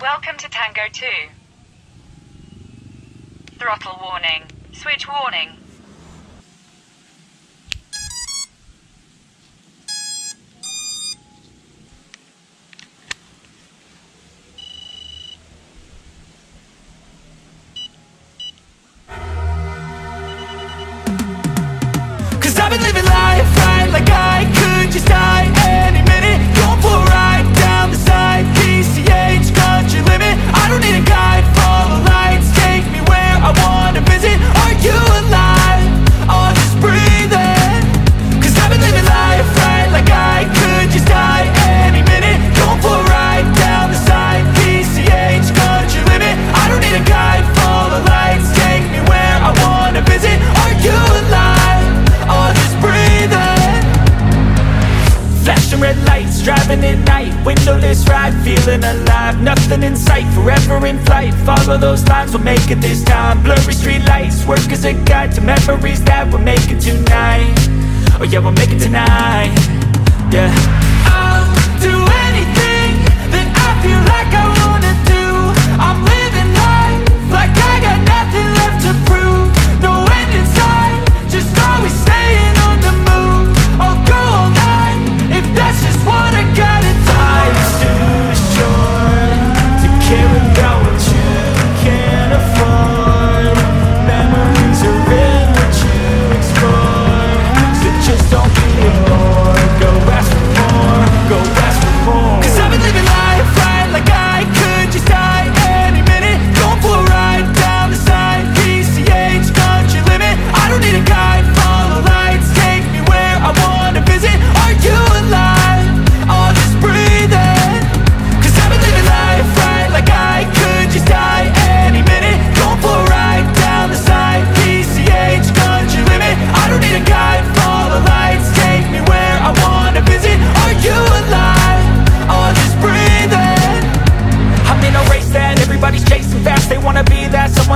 Welcome to Tango 2. Throttle warning. Switch warning. driving at night Windowless ride, feeling alive. Nothing in sight, forever in flight. Follow those lines, we'll make it this time. Blurry street lights, work as a guide To memories that we're making tonight. Oh yeah, we're make it making tonight. Yeah.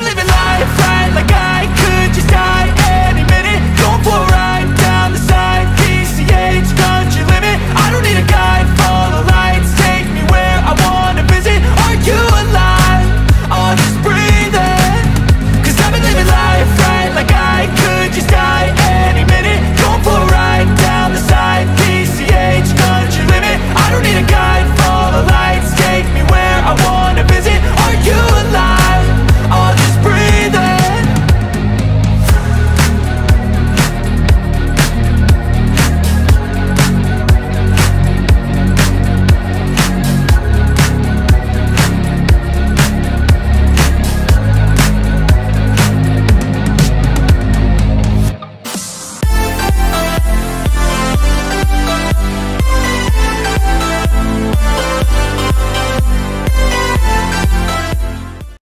living